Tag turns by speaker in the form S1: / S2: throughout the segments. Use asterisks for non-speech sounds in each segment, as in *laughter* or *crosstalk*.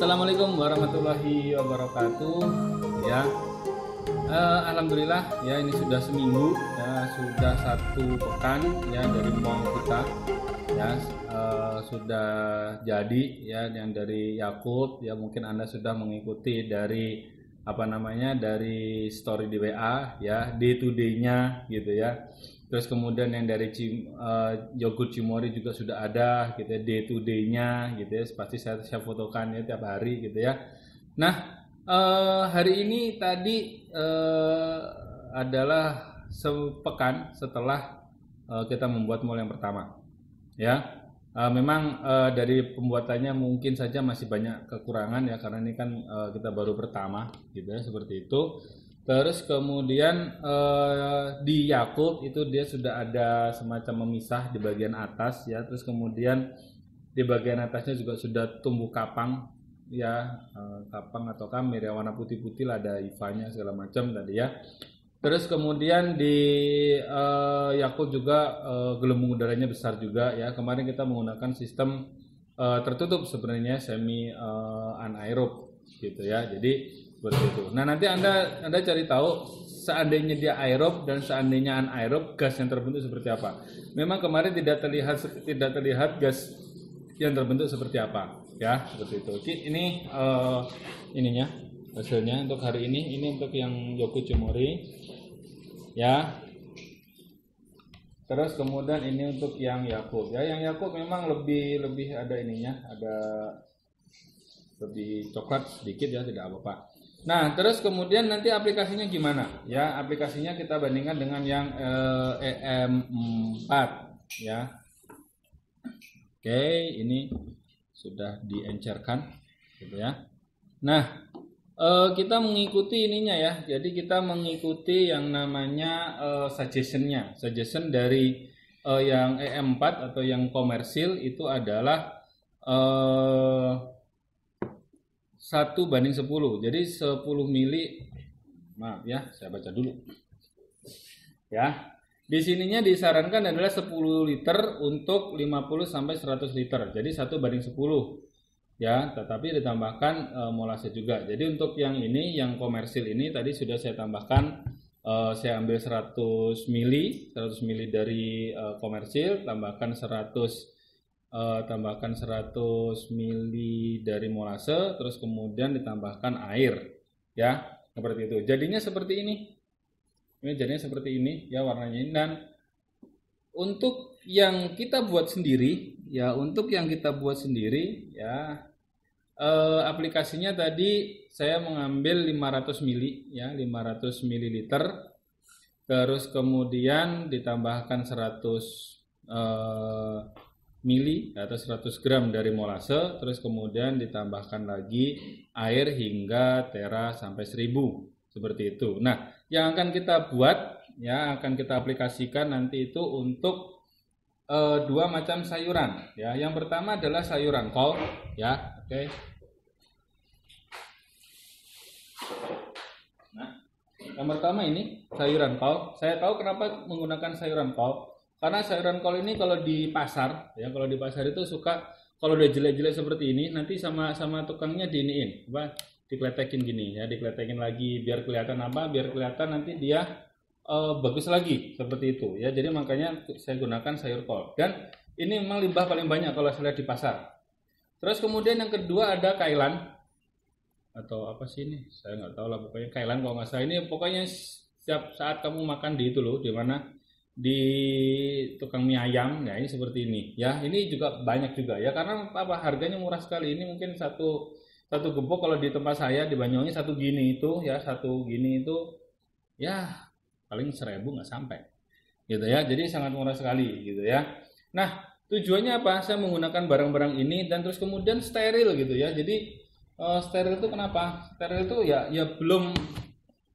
S1: Assalamualaikum warahmatullahi wabarakatuh. Ya, Eh, alhamdulillah ya ini sudah seminggu ya sudah satu pekan ya dari mall kita ya eh, sudah jadi ya yang dari Yakult ya mungkin anda sudah mengikuti dari apa namanya dari story di WA ya day to day-nya gitu ya terus kemudian yang dari Cim, eh, yogurt Cimori juga sudah ada gitu ya day to day-nya gitu ya pasti saya, saya fotokan ya tiap hari gitu ya nah Eh, hari ini tadi eh, adalah sepekan setelah eh, kita membuat mall yang pertama. Ya, Eh, memang eh, dari pembuatannya mungkin saja masih banyak kekurangan ya karena ini kan eh, kita baru pertama, gitu ya seperti itu. Terus kemudian eh, di Yakult itu dia sudah ada semacam memisah di bagian atas ya. Terus kemudian di bagian atasnya juga sudah tumbuh kapang ya eh, kapang atau kamir ya warna putih-putih lah ada ivanya segala macam tadi ya. Terus kemudian di eh, Yakult juga eh, gelembung udaranya besar juga ya. Kemarin kita menggunakan sistem eh, tertutup sebenarnya semi eh, anaerob gitu ya. Jadi seperti itu. Nah, nanti Anda Anda cari tahu seandainya dia aerob dan seandainya anaerob gas yang terbentuk seperti apa. Memang kemarin tidak terlihat tidak terlihat gas yang terbentuk seperti apa ya seperti itu. Oke, ini eh, ininya hasilnya untuk hari ini. Ini untuk yang Yoku Cumori ya. Terus kemudian ini untuk yang Yakult ya. Yang Yakult memang lebih lebih ada ininya ada lebih coklat sedikit ya tidak apa-apa nah terus kemudian nanti aplikasinya gimana ya aplikasinya kita bandingkan dengan yang eh, EM4 ya oke ini sudah diencerkan gitu ya. Nah, eh, kita mengikuti ininya ya. Jadi kita mengikuti yang namanya eh, suggestionnya. Suggestion dari yang EM4 atau yang komersil itu adalah eh, 1 banding 10. Jadi 10 mili maaf ya, saya baca dulu. Ya, di sininya disarankan adalah 10 liter untuk 50 sampai 100 liter. Jadi 1 banding 10. Ya, tetapi ditambahkan e, molase juga. Jadi untuk yang ini yang komersil ini tadi sudah saya tambahkan e, saya ambil 100 mili, 100 mili dari e, komersil, tambahkan 100 e, tambahkan 100 mili dari molase, terus kemudian ditambahkan air. Ya, seperti itu. Jadinya seperti ini ini jadinya seperti ini ya warnanya ini dan untuk yang kita buat sendiri ya untuk yang kita buat sendiri ya eh, aplikasinya tadi saya mengambil 500 mili ya 500 mililiter terus kemudian ditambahkan 100 eh, mili atau 100 gram dari molase terus kemudian ditambahkan lagi air hingga tera sampai 1000 seperti itu. Nah, yang akan kita buat ya akan kita aplikasikan nanti itu untuk e, dua macam sayuran ya. Yang pertama adalah sayuran kol ya, oke. Okay. Nah, yang pertama ini sayuran kol. Saya tahu kenapa menggunakan sayuran kol karena sayuran kol ini kalau di pasar ya, kalau di pasar itu suka kalau udah jelek-jelek seperti ini nanti sama sama tukangnya diiniin apa dikletekin gini ya dikletekin lagi biar kelihatan apa biar kelihatan nanti dia uh, bagus lagi seperti itu ya. Jadi makanya saya gunakan sayur kol. Dan ini memang limbah paling banyak kalau saya lihat di pasar. Terus kemudian yang kedua ada kailan atau apa sih ini? Saya nggak tahu lah pokoknya kailan kalau nggak salah. Ini pokoknya setiap saat kamu makan di itu loh di mana di tukang mie ayam ya ini seperti ini. Ya ini juga banyak juga ya karena apa harganya murah sekali. Ini mungkin satu satu gembok kalau di tempat saya di Banyuwangi satu gini itu ya satu gini itu ya paling seribu nggak sampai gitu ya. Jadi sangat murah sekali gitu ya. Nah tujuannya apa? Saya menggunakan barang-barang ini dan terus kemudian steril gitu ya. Jadi uh, steril itu kenapa? Steril itu ya ya belum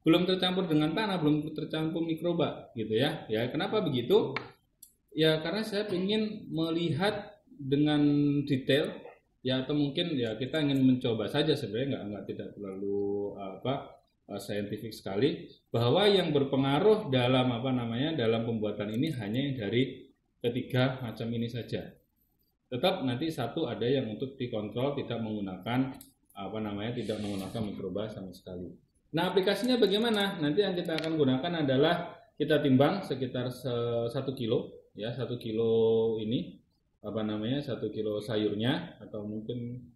S1: belum tercampur dengan tanah belum tercampur mikroba gitu ya. Ya kenapa begitu? Ya karena saya ingin melihat dengan detail ya atau mungkin ya kita ingin mencoba saja sebenarnya nggak nggak tidak terlalu apa uh, saintifik sekali bahwa yang berpengaruh dalam apa namanya dalam pembuatan ini hanya dari ketiga macam ini saja. Tetap nanti satu ada yang untuk dikontrol tidak menggunakan apa namanya tidak menggunakan mikroba sama sekali. Nah aplikasinya bagaimana? Nanti yang kita akan gunakan adalah kita timbang sekitar satu kilo ya satu kilo ini apa namanya satu kilo sayurnya atau mungkin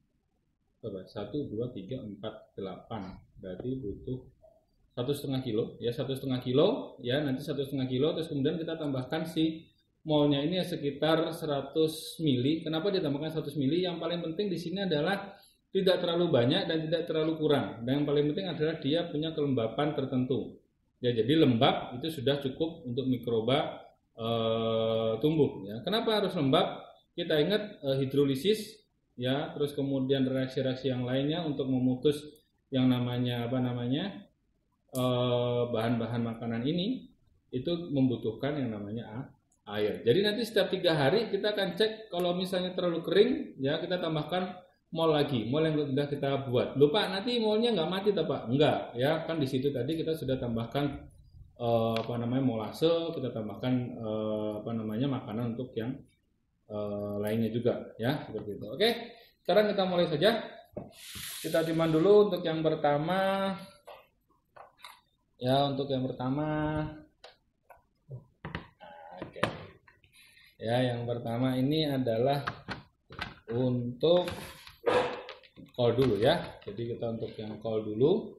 S1: satu dua tiga empat delapan. Berarti butuh satu setengah kilo ya satu setengah kilo ya nanti satu setengah kilo terus kemudian kita tambahkan si molnya ini sekitar 100 mili. Kenapa ditambahkan 100 mili? Yang paling penting di sini adalah tidak terlalu banyak dan tidak terlalu kurang. Dan yang paling penting adalah dia punya kelembapan tertentu. Ya, jadi lembab itu sudah cukup untuk mikroba e, tumbuh. Ya. Kenapa harus lembab? Kita ingat e, hidrolisis, ya, terus kemudian reaksi-reaksi yang lainnya untuk memutus yang namanya apa namanya eh, bahan-bahan makanan ini itu membutuhkan yang namanya air. Jadi nanti setiap tiga hari kita akan cek kalau misalnya terlalu kering, ya kita tambahkan mall lagi, mall yang sudah kita buat. Lupa nanti mallnya nggak mati tak pak? Enggak, ya kan di situ tadi kita sudah tambahkan uh, apa namanya molase, kita tambahkan uh, apa namanya makanan untuk yang uh, lainnya juga, ya seperti itu. Oke, sekarang kita mulai saja. Kita timbang dulu untuk yang pertama. Ya untuk yang pertama. Oke. Ya yang pertama ini adalah untuk call dulu ya. Jadi kita untuk yang call dulu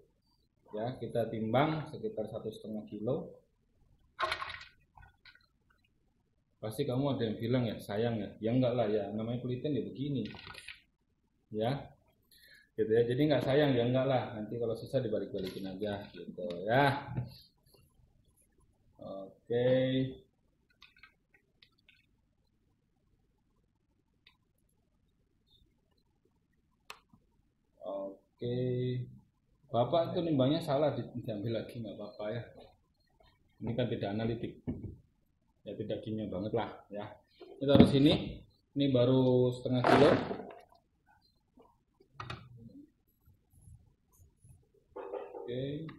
S1: ya kita timbang sekitar satu setengah kilo. Pasti kamu ada yang bilang ya sayang ya. Ya enggak lah ya namanya pelitian ya begini. Ya gitu ya. Jadi nggak sayang ya enggak lah. Nanti kalau susah dibalik-balikin aja gitu ya. Oke Oke. Bapak itu nimbangnya salah diambil lagi nggak apa-apa ya. Ini kan tidak analitik. Ya tidak kimia banget lah ya. Kita taruh sini. Ini baru setengah kilo. Oke.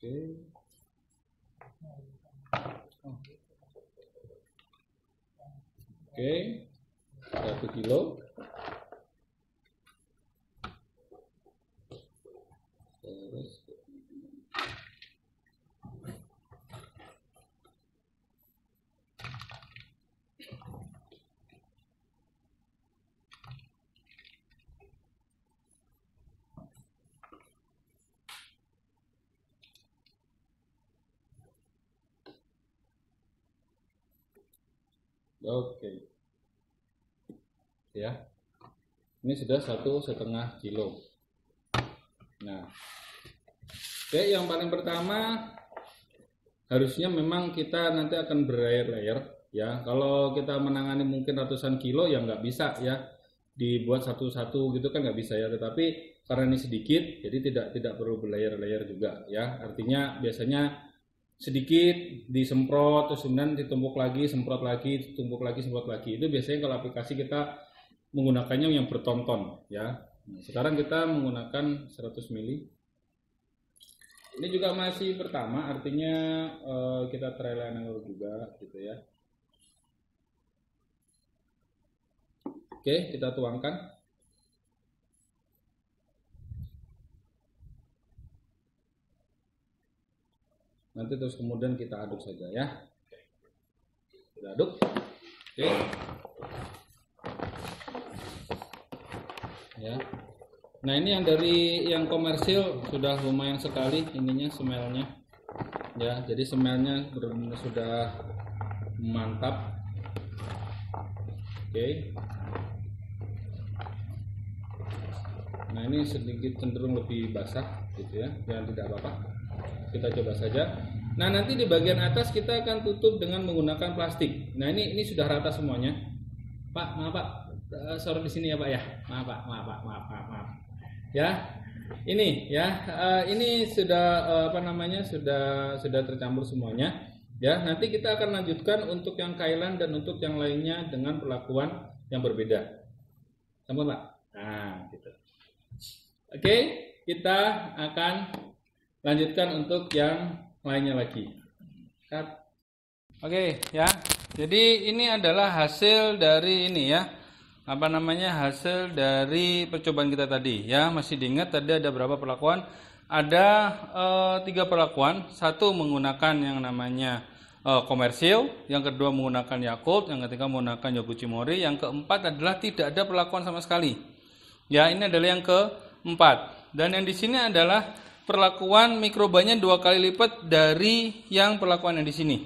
S1: Oke. Oke, satu kilo. Terus Oke. Ya. Ini sudah satu setengah kilo. Nah, oke yang paling pertama harusnya memang kita nanti akan berair-layer ya. Kalau kita menangani mungkin ratusan kilo ya nggak bisa ya dibuat satu-satu gitu kan nggak bisa ya. Tetapi karena ini sedikit, jadi tidak tidak perlu berlayer-layer juga ya. Artinya biasanya sedikit disemprot terus kemudian ditumpuk lagi semprot lagi ditumpuk lagi semprot lagi. Itu biasanya kalau aplikasi kita menggunakannya yang bertonton ya. Nah, sekarang kita menggunakan 100 mili. Ini juga masih pertama artinya uh, kita trial and error juga gitu ya. Oke kita tuangkan nanti terus kemudian kita aduk saja ya. Kita aduk. Oke. Ya. Nah ini yang dari yang komersil sudah lumayan sekali ininya semelnya ya jadi semelnya benar-benar sudah mantap. Oke. Nah ini sedikit cenderung lebih basah gitu ya jangan tidak apa-apa kita coba saja. Nah, nanti di bagian atas kita akan tutup dengan menggunakan plastik. Nah, ini ini sudah rata semuanya. Pak, maaf Pak, uh, sorot di sini ya Pak ya. Maaf Pak, maaf Pak, maaf maaf. maaf. Ya, ini ya, uh, ini sudah uh, apa namanya sudah sudah tercampur semuanya. Ya, nanti kita akan lanjutkan untuk yang kailan dan untuk yang lainnya dengan perlakuan yang berbeda. Sama Pak. Nah, gitu. Oke, kita akan lanjutkan untuk yang lainnya lagi. Oke, ya. Jadi ini adalah hasil dari ini ya. Apa namanya? Hasil dari percobaan kita tadi ya. Masih diingat tadi ada berapa perlakuan? Ada eh, tiga perlakuan. Satu menggunakan yang namanya eh, komersil, yang kedua menggunakan Yakult, yang ketiga menggunakan Yoguchi yang keempat adalah tidak ada perlakuan sama sekali. Ya, ini adalah yang keempat. Dan yang di sini adalah perlakuan mikrobanya dua kali lipat dari yang perlakuan yang di sini.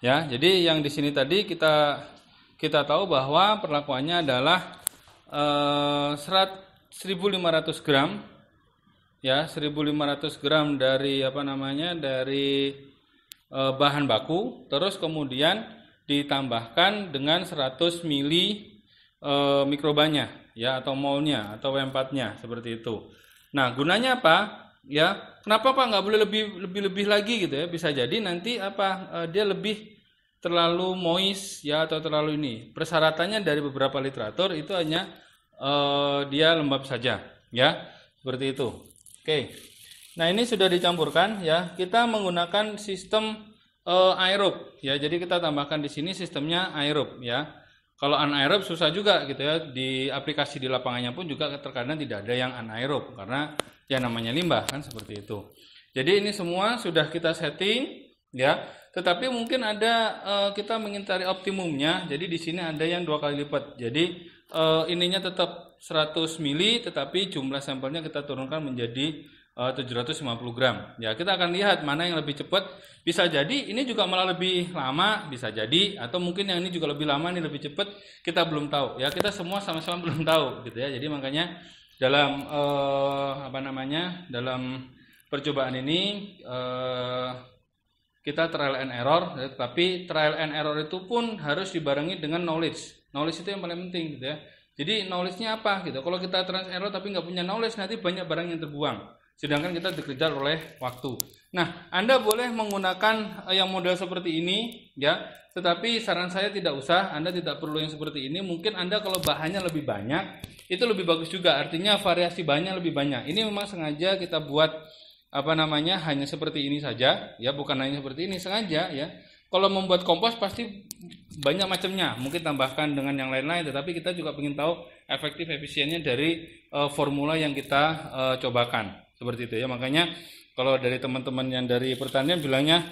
S1: Ya, jadi yang di sini tadi kita kita tahu bahwa perlakuannya adalah eh, serat 1500 gram ya 1500 gram dari apa namanya dari eh, bahan baku terus kemudian ditambahkan dengan 100 mili eh, mikrobanya ya atau molnya atau W4-nya seperti itu. Nah, gunanya apa? Ya, kenapa Pak nggak boleh lebih lebih lebih lagi gitu ya? Bisa jadi nanti apa eh, dia lebih terlalu moist ya atau terlalu ini. Persyaratannya dari beberapa literatur itu hanya uh, dia lembab saja ya. Seperti itu. Oke. Nah, ini sudah dicampurkan ya. Kita menggunakan sistem uh, aerob ya. Jadi kita tambahkan di sini sistemnya aerob ya. Kalau anaerob susah juga gitu ya. Di aplikasi di lapangannya pun juga terkadang tidak ada yang anaerob karena ya namanya limbah kan seperti itu. Jadi ini semua sudah kita setting ya tetapi mungkin ada uh, kita mengintari optimumnya jadi di sini ada yang dua kali lipat jadi uh, ininya tetap 100 mili tetapi jumlah sampelnya kita turunkan menjadi eh, 750 gram ya kita akan lihat mana yang lebih cepat bisa jadi ini juga malah lebih lama bisa jadi atau mungkin yang ini juga lebih lama ini lebih cepat kita belum tahu ya kita semua sama-sama *laughs* belum tahu gitu ya jadi makanya dalam uh, apa namanya dalam percobaan ini uh, kita trial and error, ya, tapi trial and error itu pun harus dibarengi dengan knowledge. Knowledge itu yang paling penting gitu ya. Jadi knowledge-nya apa gitu. Kalau kita trial and error tapi nggak punya knowledge nanti banyak barang yang terbuang. Sedangkan kita dikejar oleh waktu. Nah, Anda boleh menggunakan eh, yang model seperti ini ya, tetapi saran saya tidak usah, Anda tidak perlu yang seperti ini. Mungkin Anda kalau bahannya lebih banyak, itu lebih bagus juga. Artinya variasi bahannya lebih banyak. Ini memang sengaja kita buat apa namanya hanya seperti ini saja ya bukan hanya seperti ini sengaja ya kalau membuat kompos pasti banyak macamnya mungkin tambahkan dengan yang lain-lain tetapi kita juga ingin tahu efektif efisiennya dari uh, formula yang kita uh, cobakan seperti itu ya. Makanya kalau dari teman-teman yang dari pertanian bilangnya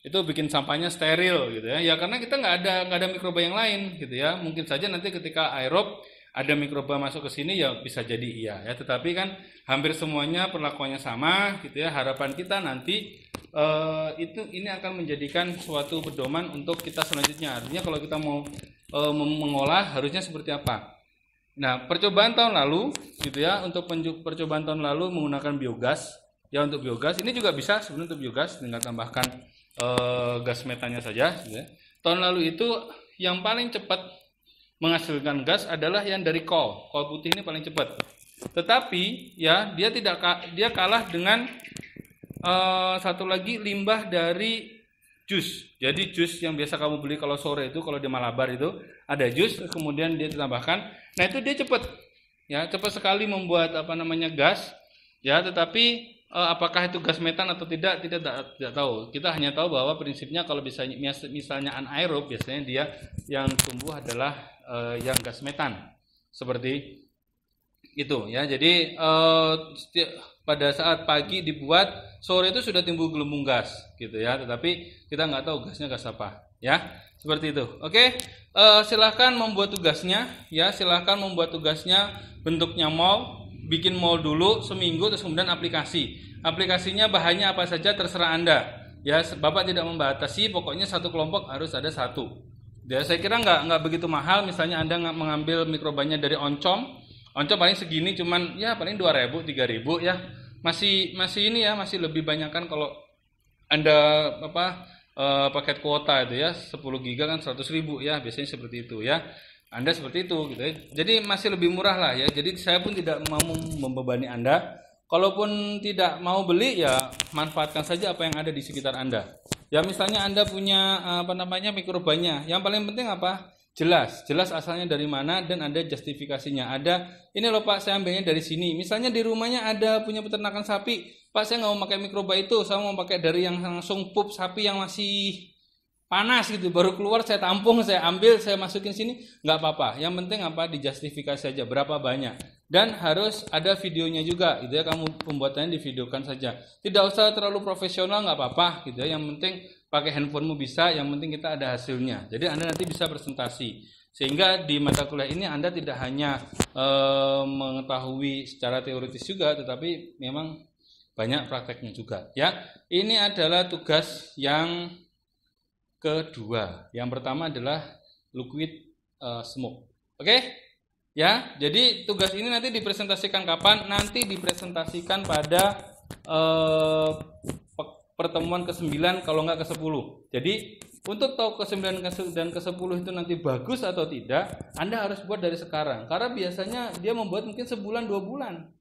S1: itu bikin sampahnya steril gitu ya. Ya karena kita nggak ada nggak ada mikroba yang lain gitu ya. Mungkin saja nanti ketika aerob ada mikroba masuk ke sini ya bisa jadi iya ya. Tetapi kan hampir semuanya perlakuannya sama gitu ya. Harapan kita nanti uh, itu ini akan menjadikan suatu pedoman untuk kita selanjutnya. Artinya kalau kita mau uh, mengolah harusnya seperti apa nah percobaan tahun lalu gitu ya untuk percobaan tahun lalu menggunakan biogas ya untuk biogas ini juga bisa sebenarnya untuk biogas dengan tambahkan uh, gas metannya saja gitu ya. tahun lalu itu yang paling cepat menghasilkan gas adalah yang dari kol. Kol putih ini paling cepat. Tetapi ya dia tidak dia kalah dengan uh, satu lagi limbah dari jus. Jadi jus yang biasa kamu beli kalau sore itu kalau di Malabar itu ada jus kemudian dia ditambahkan. Nah itu dia cepat ya cepat sekali membuat apa namanya gas ya tetapi uh, apakah itu gas metan atau tidak tidak tidak tahu. Kita hanya tahu bahwa prinsipnya kalau misalnya misalnya anaerob biasanya dia yang tumbuh adalah uh, yang gas metan seperti itu ya. Jadi uh, pada saat pagi dibuat sore itu sudah timbul gelembung gas gitu ya. Tetapi kita nggak tahu gasnya gas apa ya. Seperti itu. Oke, uh, silahkan membuat tugasnya ya. Silahkan membuat tugasnya bentuknya mall bikin mall dulu seminggu terus kemudian aplikasi. Aplikasinya bahannya apa saja terserah Anda. Ya, Bapak tidak membatasi, pokoknya satu kelompok harus ada satu. Ya, saya kira nggak nggak begitu mahal. Misalnya Anda mengambil mikrobanya dari oncom, oncom paling segini, cuman ya paling 2000, 3000 ya. Masih masih ini ya, masih lebih banyak kan kalau Anda apa eh, paket kuota itu ya 10 giga kan 100 ribu ya biasanya seperti itu ya anda seperti itu gitu ya. Jadi masih lebih murah lah ya. Jadi saya pun tidak mau membebani Anda. Kalaupun tidak mau beli ya manfaatkan saja apa yang ada di sekitar Anda. Ya misalnya Anda punya apa namanya mikrobanya. Yang paling penting apa? Jelas, jelas asalnya dari mana dan ada justifikasinya. Ada, ini loh Pak, saya ambilnya dari sini. Misalnya di rumahnya ada punya peternakan sapi, Pak saya nggak mau pakai mikroba itu, saya mau pakai dari yang langsung pup sapi yang masih panas gitu, baru keluar saya tampung, saya ambil, saya masukin sini, nggak apa-apa. Yang penting apa dijustifikasi saja, berapa banyak. Dan harus ada videonya juga, gitu ya. Kamu pembuatannya divideokan saja. Tidak usah terlalu profesional, nggak apa-apa, gitu ya. Yang penting pakai handphonemu bisa, yang penting kita ada hasilnya. Jadi Anda nanti bisa presentasi. Sehingga di mata kuliah ini Anda tidak hanya e, mengetahui secara teoritis juga, tetapi memang banyak prakteknya juga. Ya, ini adalah tugas yang kedua. Yang pertama adalah liquid e, smoke. Oke? Ya, jadi tugas ini nanti dipresentasikan kapan? Nanti dipresentasikan pada e, pertemuan ke-9 kalau nggak ke-10. Jadi untuk tahu ke-9 dan ke-10 itu nanti bagus atau tidak, Anda harus buat dari sekarang. Karena biasanya dia membuat mungkin sebulan dua bulan.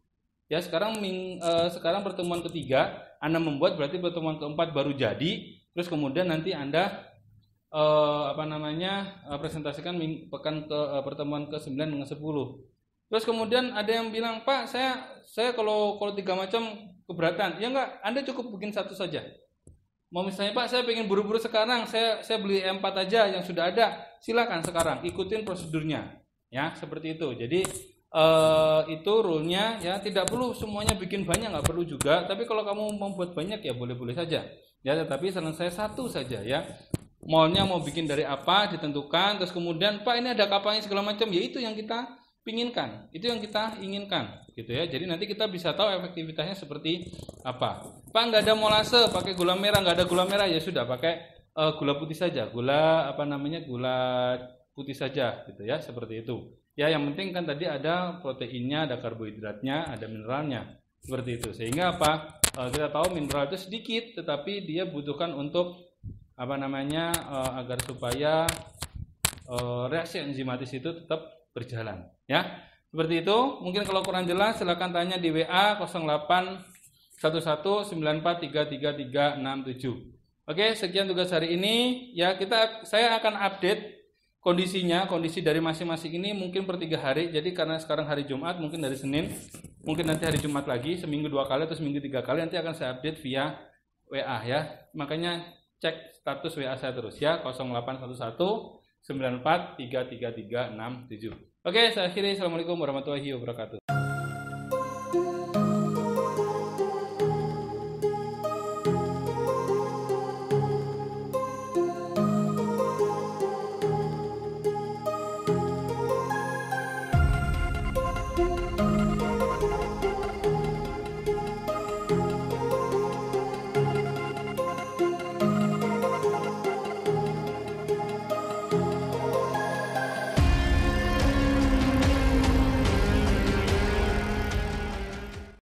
S1: Ya sekarang ming, eh, sekarang pertemuan ketiga, Anda membuat berarti pertemuan keempat baru jadi. Terus kemudian nanti Anda eh, apa namanya eh, presentasikan ming, pekan ke eh, pertemuan ke-9 dengan 10. Terus kemudian ada yang bilang, Pak, saya saya kalau kalau tiga macam keberatan. Ya enggak, Anda cukup bikin satu saja. Mau misalnya Pak, saya pengen buru-buru sekarang, saya saya beli M4 aja yang sudah ada. Silakan sekarang, ikutin prosedurnya. Ya, seperti itu. Jadi eh, itu rule-nya ya tidak perlu semuanya bikin banyak nggak perlu juga tapi kalau kamu membuat banyak ya boleh-boleh saja ya tetapi saran saya satu saja ya mallnya mau bikin dari apa ditentukan terus kemudian pak ini ada kapalnya segala macam ya itu yang kita pinginkan. Itu yang kita inginkan gitu ya. Jadi nanti kita bisa tahu efektivitasnya seperti apa. Pak nggak ada molase pakai gula merah nggak ada gula merah ya sudah pakai uh, gula putih saja gula apa namanya gula putih saja gitu ya seperti itu. Ya yang penting kan tadi ada proteinnya ada karbohidratnya ada mineralnya seperti itu. Sehingga apa? Uh, kita tahu mineral itu sedikit tetapi dia butuhkan untuk apa namanya uh, agar supaya reaksi enzimatis itu tetap berjalan. Ya seperti itu. Mungkin kalau kurang jelas silahkan tanya di WA 081194333367 oke sekian tugas hari ini. Ya kita saya akan update kondisinya kondisi dari masing-masing ini mungkin per tiga hari. Jadi karena sekarang hari Jumat mungkin dari Senin mungkin nanti hari Jumat lagi seminggu dua kali atau seminggu tiga kali nanti akan saya update via WA ya. Makanya cek status WA saya terus ya. 0811 94 Oke, saya akhiri. Assalamualaikum warahmatullahi wabarakatuh.